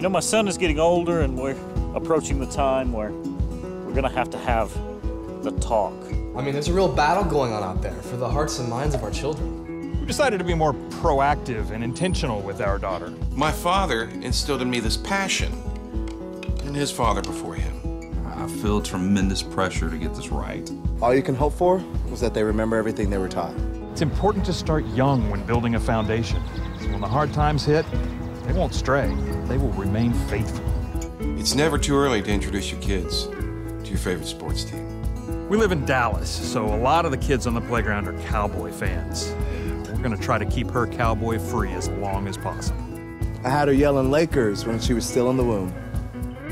You know, my son is getting older, and we're approaching the time where we're gonna have to have the talk. I mean, there's a real battle going on out there for the hearts and minds of our children. We decided to be more proactive and intentional with our daughter. My father instilled in me this passion, and his father before him. I feel tremendous pressure to get this right. All you can hope for is that they remember everything they were taught. It's important to start young when building a foundation. So when the hard times hit, they won't stray. They will remain faithful. It's never too early to introduce your kids to your favorite sports team. We live in Dallas, so a lot of the kids on the playground are cowboy fans. We're gonna try to keep her cowboy free as long as possible. I had her yelling Lakers when she was still in the womb.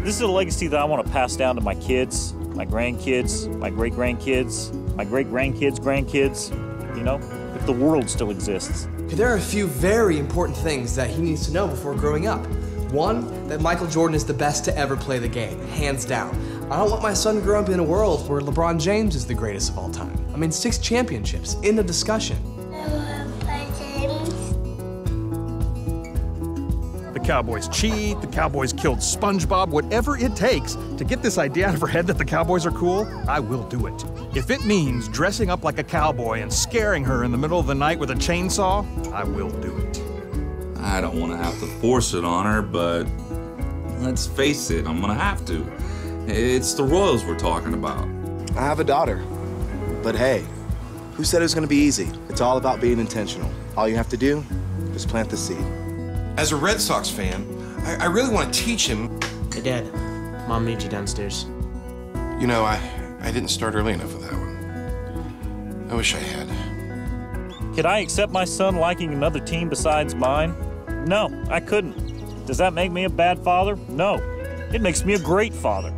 This is a legacy that I want to pass down to my kids, my grandkids, my great grandkids, my great grandkids' grandkids, you know, if the world still exists. There are a few very important things that he needs to know before growing up. One, that Michael Jordan is the best to ever play the game, hands down. I don't want my son to grow up in a world where LeBron James is the greatest of all time. I mean, six championships, end of discussion. The Cowboys cheat, the Cowboys killed SpongeBob, whatever it takes to get this idea out of her head that the Cowboys are cool, I will do it. If it means dressing up like a cowboy and scaring her in the middle of the night with a chainsaw, I will do it. I don't want to have to force it on her, but let's face it, I'm gonna have to. It's the Royals we're talking about. I have a daughter. But hey, who said it was going to be easy? It's all about being intentional. All you have to do is plant the seed. As a Red Sox fan, I, I really want to teach him. Hey, Dad. Mom needs you downstairs. You know, I, I didn't start early enough with that one. I wish I had. Could I accept my son liking another team besides mine? No, I couldn't. Does that make me a bad father? No. It makes me a great father.